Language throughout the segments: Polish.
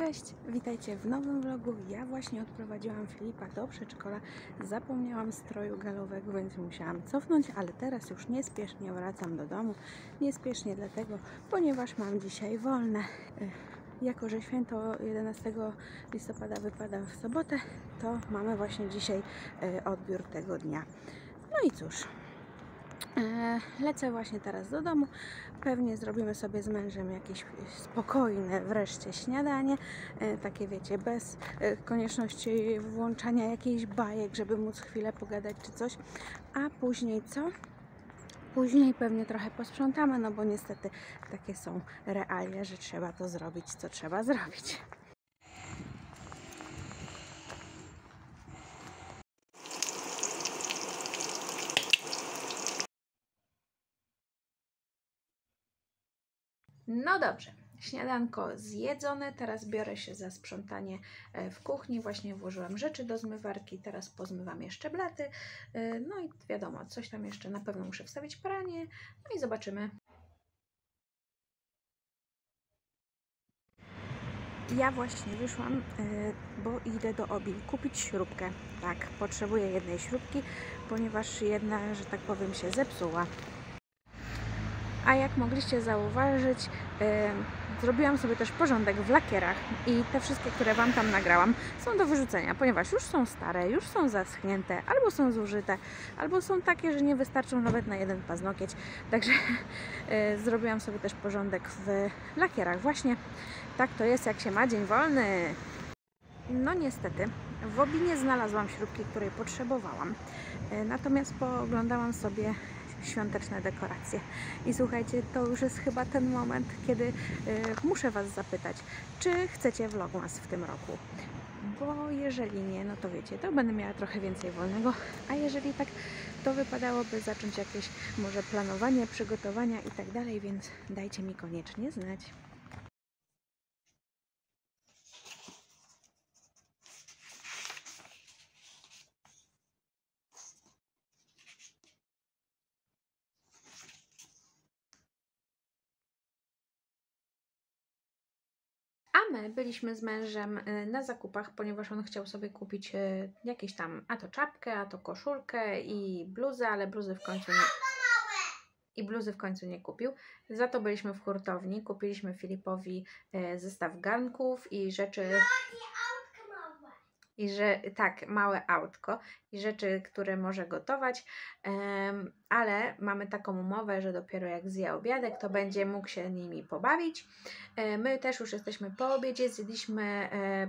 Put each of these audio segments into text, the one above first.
Cześć, witajcie w nowym vlogu. Ja właśnie odprowadziłam Filipa do przedszkola. Zapomniałam stroju galowego, więc musiałam cofnąć, ale teraz już niespiesznie wracam do domu. Niespiesznie dlatego, ponieważ mam dzisiaj wolne. Jako, że święto 11 listopada wypada w sobotę, to mamy właśnie dzisiaj e, odbiór tego dnia. No i cóż, Lecę właśnie teraz do domu. Pewnie zrobimy sobie z mężem jakieś spokojne wreszcie śniadanie. E, Takie wiecie, bez e, konieczności włączania jakichś bajek, żeby móc chwilę pogadać czy coś. A później co? Później pewnie trochę posprzątamy, no bo niestety takie są realia, że trzeba to zrobić, co trzeba zrobić. No dobrze, śniadanko zjedzone. Teraz biorę się za sprzątanie e, w kuchni. Właśnie włożyłam rzeczy do zmywarki. Teraz pozmywam jeszcze blaty. E, No i wiadomo, coś tam jeszcze na pewno muszę wstawić pranie. No i zobaczymy. Ja właśnie wyszłam, e, bo idę do Obil kupić śrubkę. Tak, potrzebuję jednej śrubki, ponieważ jedna, że tak powiem, się zepsuła. A jak mogliście zauważyć, zrobiłam sobie też porządek w lakierach i te wszystkie, które Wam tam nagrałam, są do wyrzucenia, ponieważ już są stare, już są zaschnięte, albo są zużyte, albo są takie, że nie wystarczą nawet na jeden paznokieć. Także e, zrobiłam sobie też porządek w lakierach. Właśnie tak to jest, jak się ma dzień wolny. No niestety, w Obinie znalazłam śrubki, której potrzebowałam. E, Natomiast pooglądałam sobie świąteczne dekoracje. I słuchajcie, to już jest chyba ten moment, kiedy e, muszę Was zapytać, czy chcecie vlogmas w tym roku? Bo jeżeli nie, no to wiecie, to będę miała trochę więcej wolnego, a jeżeli tak, to wypadałoby zacząć jakieś może planowanie, przygotowania i tak dalej, więc dajcie mi koniecznie znać. A my byliśmy z mężem y, na zakupach, ponieważ on chciał sobie kupić y, jakieś tam, a to czapkę, a to koszulkę i bluzę, ale bluzy w końcu nie. I bluzy w końcu nie kupił. Za to byliśmy w hurtowni, kupiliśmy Filipowi y, zestaw garnków i rzeczy. I że tak, małe autko i rzeczy, które może gotować, Em, ale mamy taką umowę, że dopiero jak zje obiadek, to będzie mógł się nimi pobawić. E, My też już jesteśmy po obiedzie, zjedliśmy e,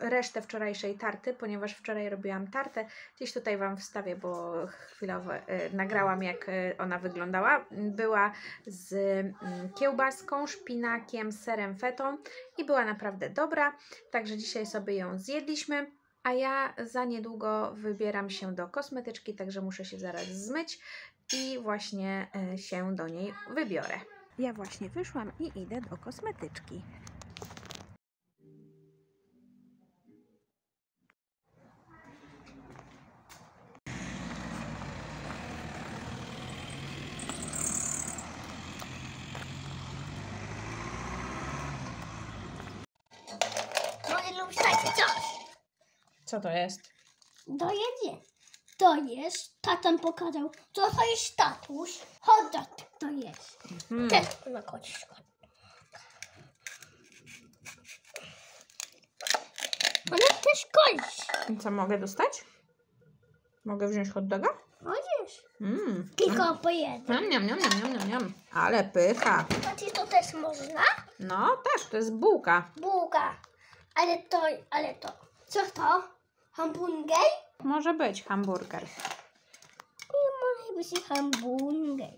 resztę wczorajszej tarty, ponieważ wczoraj robiłam tartę. Gdzieś tutaj Wam wstawię, bo chwilowo e, nagrałam, jak e, ona wyglądała. Była z mm, kiełbaską, szpinakiem, serem fetą i była naprawdę dobra. Także dzisiaj sobie ją zjedliśmy. A ja za niedługo wybieram się do kosmetyczki, także muszę się zaraz zmyć i właśnie e, się do niej wybiorę. Ja właśnie wyszłam i idę do kosmetyczki. Moje lub takie coś. Co to jest? To jedzie. To jest, tatan pokazał, co to jest tatuś. Chodź, to jest. Hmm. Też na kociszko. Ona też kość. Co mogę dostać? Mogę wziąć hot doga? Możesz. Mmm. Tylko po jednym. Niam, niam, niam, niam, niam, niam. Ale pycha. A ty to też można? No tak, to jest bułka. Bułka. Ale to, ale to. Co to? Hamburger? Może być hamburger. I może być hamburger.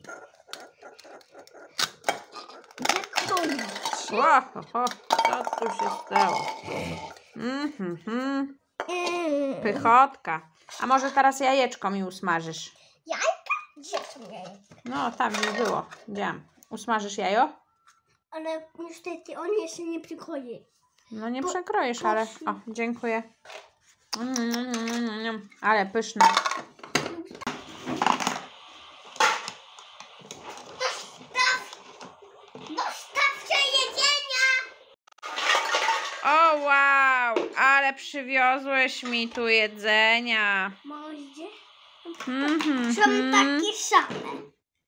Jak to jest? Ło, ho, ho. Co tu się stało? Mhm, mhm. Mm. Pychotka. A może teraz jajeczko mi usmażysz? Gdzie są jajka? No, tam już było. Wiem. Usmażysz jajo? Ale niestety on jeszcze nie przychodzi. No nie Bo- przekroisz, ale... O, dziękuję. Ale pyszne. O wow, ale przywiozłeś mi tu jedzenia. Może? Mhm, Są takie same.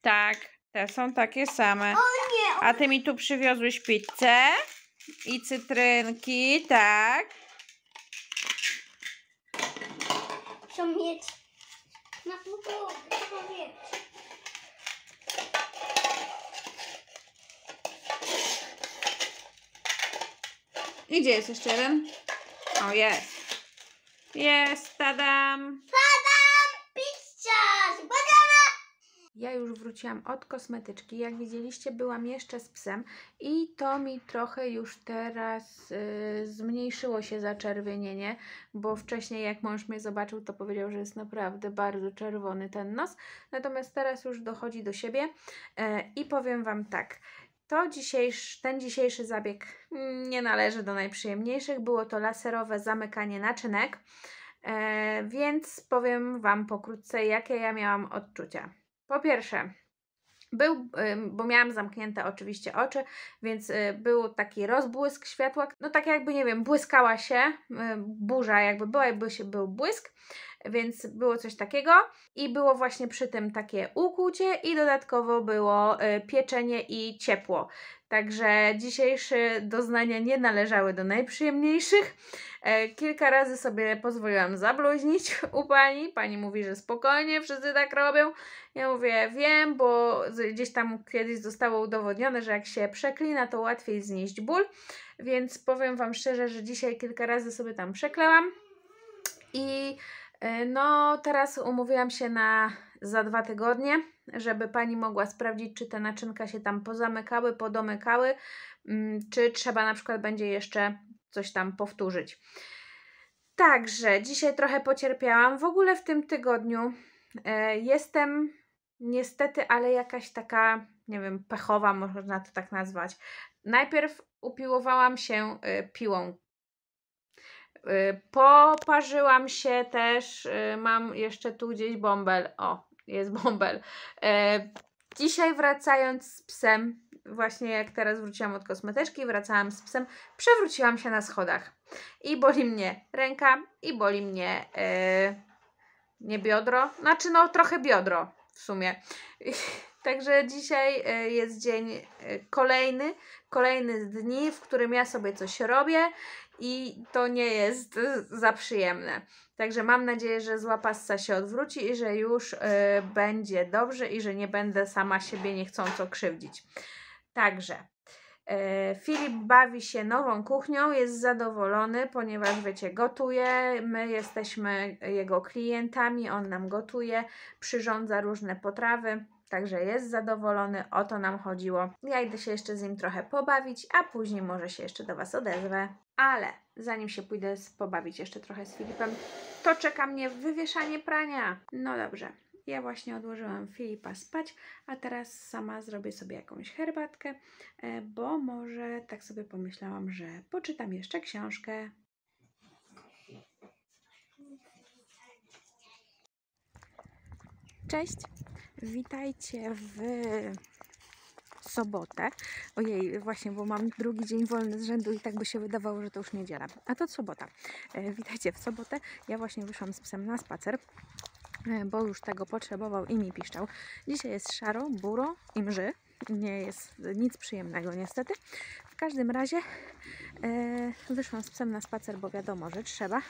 Tak, te są takie same. O nie, A ty mi tu przywiozłeś pizzę i cytrynki, tak? Chcą mieć na podłogę, trzeba mieć. I gdzie jest jeszcze jeden? O, jest. Jest, tadam. Tadam! Ja już wróciłam od kosmetyczki. Jak widzieliście, byłam jeszcze z psem i to mi trochę już teraz y, zmniejszyło się zaczerwienienie, bo wcześniej jak mąż mnie zobaczył, to powiedział, że jest naprawdę bardzo czerwony ten nos. Natomiast teraz już dochodzi do siebie e, i powiem Wam tak. To dzisiejszy, ten dzisiejszy zabieg mm, nie należy do najprzyjemniejszych. Było to laserowe zamykanie naczynek, e, więc powiem Wam pokrótce, jakie ja miałam odczucia. Po pierwsze, był, bo miałam zamknięte oczywiście oczy, więc y, był taki rozbłysk światła, no tak jakby, nie wiem, błyskała się, y, burza jakby była, jakby się był błysk, więc było coś takiego i było właśnie przy tym takie ukłucie i dodatkowo było y, pieczenie i ciepło. Także dzisiejsze doznania nie należały do najprzyjemniejszych. E, Kilka razy sobie pozwoliłam zabluźnić u pani. Pani mówi, że spokojnie, wszyscy tak robią. Ja mówię, wiem, bo gdzieś tam kiedyś zostało udowodnione, że jak się przeklina, to łatwiej znieść ból. Więc powiem Wam szczerze, że dzisiaj kilka razy sobie tam przeklęłam. I no, teraz umówiłam się na za dwa tygodnie, żeby pani mogła sprawdzić, czy te naczynka się tam pozamykały, podomykały, mm, czy trzeba na przykład będzie jeszcze coś tam powtórzyć. Także dzisiaj trochę pocierpiałam. W ogóle w tym tygodniu e, jestem niestety, ale jakaś taka, nie wiem, pechowa, można to tak nazwać. Najpierw upiłowałam się e, piłą. E, Poparzyłam się też, e, mam jeszcze tu gdzieś bąbel. O, jest bąbel. E, Dzisiaj wracając z psem, właśnie jak teraz wróciłam od kosmetyczki, wracałam z psem, przewróciłam się na schodach. I boli mnie ręka, i boli mnie nie biodro, znaczy no trochę biodro w sumie. Także dzisiaj jest dzień kolejny, kolejny z dni, w którym ja sobie coś robię i to nie jest e, za przyjemne. Także mam nadzieję, że zła passa się odwróci i że już e, będzie dobrze i że nie będę sama siebie niechcąco krzywdzić. Także e, Filip bawi się nową kuchnią, jest zadowolony, ponieważ wiecie, gotuje, my jesteśmy jego klientami, on nam gotuje, przyrządza różne potrawy. Także jest zadowolony, o to nam chodziło. Ja idę się jeszcze z nim trochę pobawić, a później może się jeszcze do Was odezwę. Ale zanim się pójdę pobawić jeszcze trochę z Filipem, to czeka mnie wywieszanie prania. No dobrze, ja właśnie odłożyłam Filipa spać, a teraz sama zrobię sobie jakąś herbatkę, e, bo może tak sobie pomyślałam, że poczytam jeszcze książkę. Cześć, witajcie w sobotę. Ojej, właśnie, bo mam drugi dzień wolny z rzędu i tak by się wydawało, że to już niedziela. A to sobota. E, witajcie w sobotę. Ja właśnie wyszłam z psem na spacer, e, bo już tego potrzebował i mi piszczał. Dzisiaj jest szaro, buro i mrzy. Nie jest nic przyjemnego niestety. W każdym razie e, wyszłam z psem na spacer, bo wiadomo, że trzeba.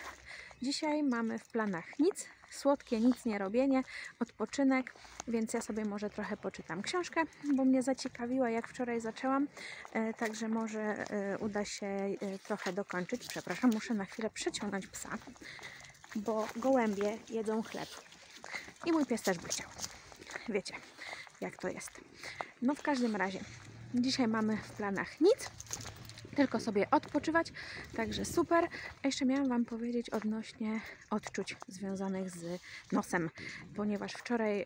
Dzisiaj mamy w planach nic, słodkie nic nie robienie, odpoczynek, więc ja sobie może trochę poczytam książkę, bo mnie zaciekawiła, jak wczoraj zaczęłam, e, także może e, uda się e, trochę dokończyć. Przepraszam, muszę na chwilę przeciągnąć psa, bo gołębie jedzą chleb i mój pies też by chciał. Wiecie, jak to jest. No w każdym razie, dzisiaj mamy w planach nic, tylko sobie odpoczywać, także super. A jeszcze miałam Wam powiedzieć odnośnie odczuć związanych z nosem, ponieważ wczoraj, e,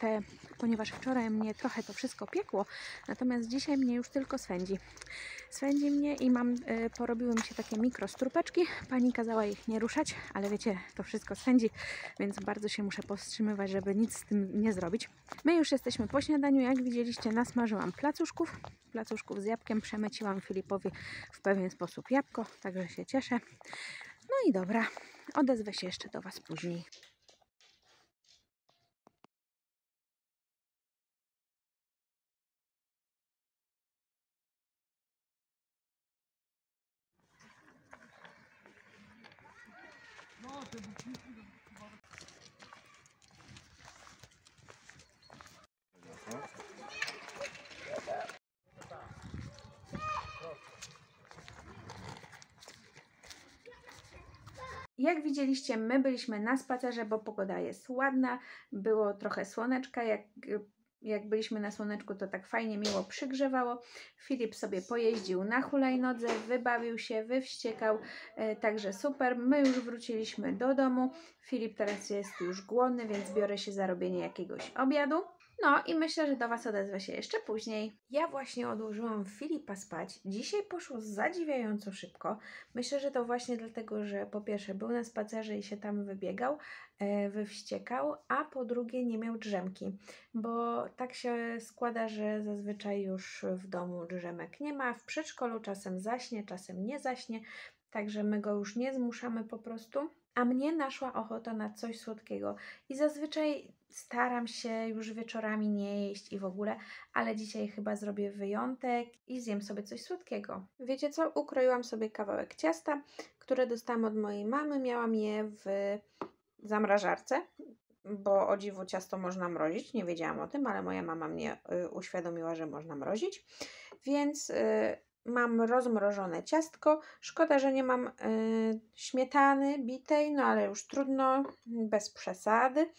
te, ponieważ wczoraj mnie trochę to wszystko piekło, natomiast dzisiaj mnie już tylko swędzi. Swędzi mnie i mam, e, porobiły mi się takie mikrostrupeczki. Pani kazała ich nie ruszać, ale wiecie, to wszystko swędzi, więc bardzo się muszę powstrzymywać, żeby nic z tym nie zrobić. My już jesteśmy po śniadaniu, jak widzieliście, nasmażyłam placuszków, placuszków z jabłkiem, przemyciłam Filipowi w pewien sposób jabłko, także się cieszę. No i dobra, odezwę się jeszcze do Was później. Jak widzieliście, my byliśmy na spacerze, bo pogoda jest ładna, było trochę słoneczka, jak, jak byliśmy na słoneczku, to tak fajnie, miło przygrzewało. Filip sobie pojeździł na hulajnodze, wybawił się, wywściekał, e, także super. My już wróciliśmy do domu. Filip teraz jest już głodny, więc biorę się za robienie jakiegoś obiadu. No i myślę, że do Was odezwę się jeszcze później. Ja właśnie odłożyłam Filipa spać. Dzisiaj poszło zadziwiająco szybko. Myślę, że to właśnie dlatego, że po pierwsze był na spacerze i się tam wybiegał, e, wywściekał, a po drugie nie miał drzemki, bo tak się składa, że zazwyczaj już w domu drzemek nie ma. W przedszkolu czasem zaśnie, czasem nie zaśnie, także my go już nie zmuszamy po prostu. A mnie naszła ochota na coś słodkiego i zazwyczaj staram się już wieczorami nie jeść i w ogóle, ale dzisiaj chyba zrobię wyjątek i zjem sobie coś słodkiego. Wiecie co? Ukroiłam sobie kawałek ciasta, które dostałam od mojej mamy. Miałam je w zamrażarce, bo o dziwo ciasto można mrozić. Nie wiedziałam o tym, ale moja mama mnie y, uświadomiła, że można mrozić. Więc y, mam rozmrożone ciastko. Szkoda, że nie mam y, śmietany bitej, no ale już trudno, bez przesady.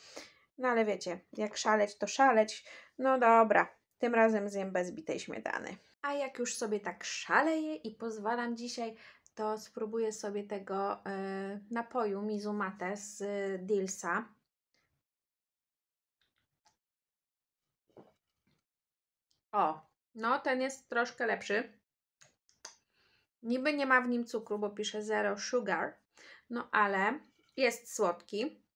No ale wiecie, jak szaleć, to szaleć. No dobra, tym razem zjem bez bitej śmietany. A jak już sobie tak szaleję i pozwalam dzisiaj, to spróbuję sobie tego y, napoju Mizumate z y, Dilsa. O, no ten jest troszkę lepszy. Niby nie ma w nim cukru, bo pisze zero sugar, no ale jest słodki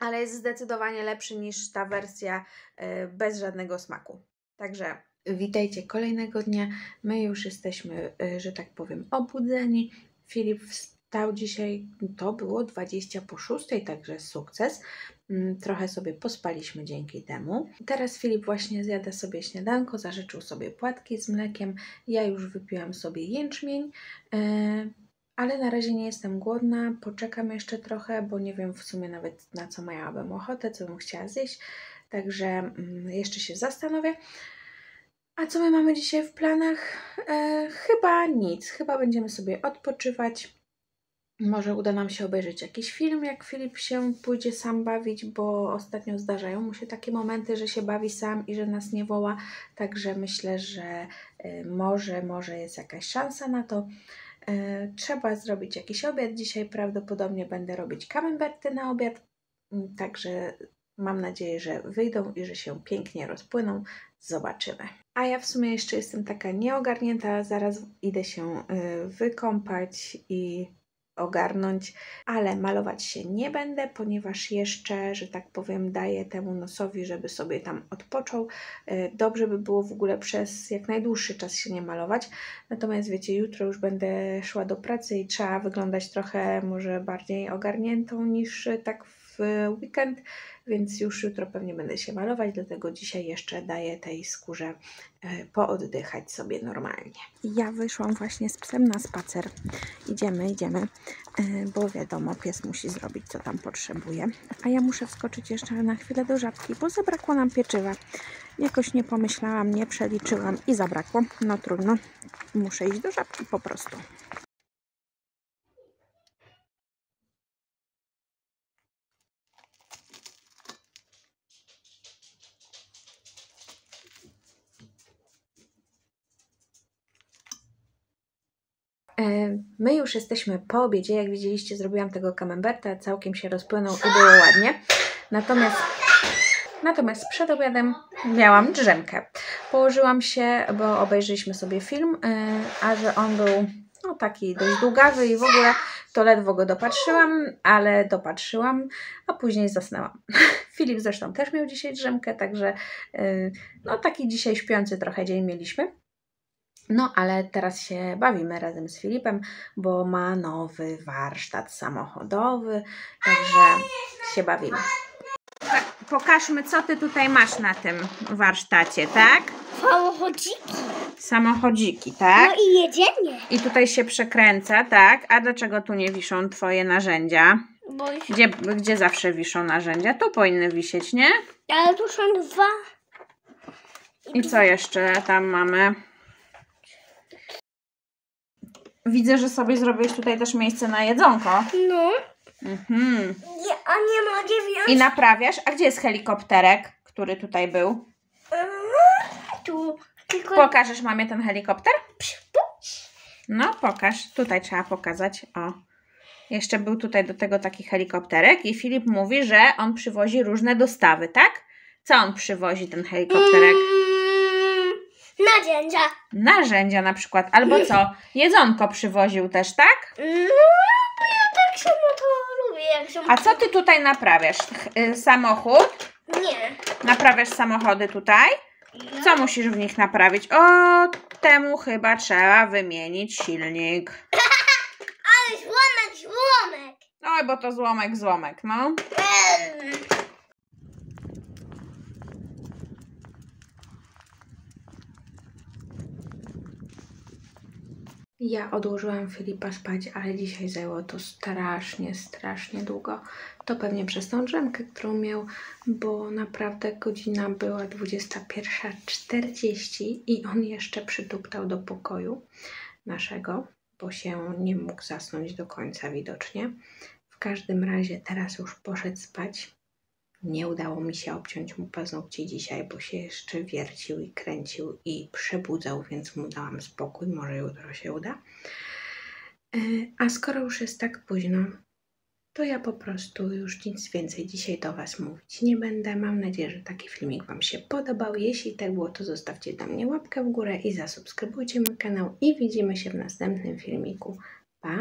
ale jest zdecydowanie lepszy niż ta wersja y, bez żadnego smaku. Także witajcie kolejnego dnia. My już jesteśmy, y, że tak powiem, obudzeni. Filip wstał dzisiaj, to było 20 po 6, także sukces. Mm, trochę sobie pospaliśmy dzięki temu. Teraz Filip właśnie zjada sobie śniadanko, zażyczył sobie płatki z mlekiem. Ja już wypiłam sobie jęczmień. Y, ale na razie nie jestem głodna, poczekam jeszcze trochę, bo nie wiem w sumie nawet na co miałabym ochotę, co bym chciała zjeść, także mm, jeszcze się zastanowię. A co my mamy dzisiaj w planach? E, chyba nic, chyba będziemy sobie odpoczywać. Może uda nam się obejrzeć jakiś film, jak Filip się pójdzie sam bawić, bo ostatnio zdarzają mu się takie momenty, że się bawi sam i że nas nie woła. Także myślę, że e, może, może jest jakaś szansa na to. E, trzeba zrobić jakiś obiad. Dzisiaj prawdopodobnie będę robić camemberty na obiad, mm, także mam nadzieję, że wyjdą i że się pięknie rozpłyną. Zobaczymy. A ja w sumie jeszcze jestem taka nieogarnięta, zaraz idę się y, wykąpać i ogarnąć, ale malować się nie będę, ponieważ jeszcze, że tak powiem, daję temu nosowi, żeby sobie tam odpoczął. E, dobrze by było w ogóle przez jak najdłuższy czas się nie malować. Natomiast wiecie, jutro już będę szła do pracy i trzeba wyglądać trochę może bardziej ogarniętą niż tak w weekend, więc już jutro pewnie będę się malować, dlatego dzisiaj jeszcze daję tej skórze e, pooddychać sobie normalnie. Ja wyszłam właśnie z psem na spacer. Idziemy, idziemy, e, bo wiadomo, pies musi zrobić, co tam potrzebuje. A ja muszę wskoczyć jeszcze na chwilę do żabki, bo zabrakło nam pieczywa. Jakoś nie pomyślałam, nie przeliczyłam i zabrakło. No trudno, muszę iść do żabki po prostu. My już jesteśmy po obiedzie. Jak widzieliście, zrobiłam tego camemberta, całkiem się rozpłynął i było ładnie. Natomiast, natomiast przed obiadem miałam drzemkę. Położyłam się, bo obejrzeliśmy sobie film, e, a że on był no, taki dość długawy i w ogóle to ledwo go dopatrzyłam, ale dopatrzyłam, a później zasnęłam. Filip zresztą też miał dzisiaj drzemkę, także e, no taki dzisiaj śpiący trochę dzień mieliśmy. No, ale teraz się bawimy razem z Filipem, bo ma nowy warsztat samochodowy, także się bawimy. Tak, pokażmy, co ty tutaj masz na tym warsztacie, tak? Samochodziki. Samochodziki, tak? No i jedzenie. I tutaj się przekręca, tak? A dlaczego tu nie wiszą twoje narzędzia? Bo. Gdzie, gdzie zawsze wiszą narzędzia? Tu powinny wisieć, nie? Ale tu są dwa. I co jeszcze tam mamy? Widzę, że sobie zrobiłeś tutaj też miejsce na jedzonko. No. Mhm. Nie, a nie ma dziewięć. I naprawiasz? A gdzie jest helikopterek, który tutaj był? Tu tylko... Pokażesz mamie ten helikopter? No, pokaż. Tutaj trzeba pokazać. O. Jeszcze był tutaj do tego taki helikopterek i Filip mówi, że on przywozi różne dostawy, tak? Co on przywozi, ten helikopterek? Narzędzia. Narzędzia na przykład. Albo co? Jedzonko przywoził też, tak? No, bo ja tak samo to lubię, jak są... A co ty tutaj naprawiasz? Ch- y, Samochód? Nie. Naprawiasz samochody tutaj? Co musisz w nich naprawić? O, temu chyba trzeba wymienić silnik. Ale złomek, złomek. Oj, bo to złomek, złomek, no. Em. Ja odłożyłam Filipa spać, ale dzisiaj zajęło to strasznie, strasznie długo. To pewnie przez tą drzemkę, którą miał, bo naprawdę godzina była 21.40 i on jeszcze przytuptał do pokoju naszego, bo się nie mógł zasnąć do końca widocznie. W każdym razie teraz już poszedł spać. Nie udało mi się obciąć mu paznokci dzisiaj, bo się jeszcze wiercił i kręcił i przebudzał, więc mu dałam spokój. Może jutro się uda. E, A skoro już jest tak późno, to ja po prostu już nic więcej dzisiaj do Was mówić nie będę. Mam nadzieję, że taki filmik Wam się podobał. Jeśli tak było, to zostawcie dla mnie łapkę w górę i zasubskrybujcie mój kanał i widzimy się w następnym filmiku. Pa!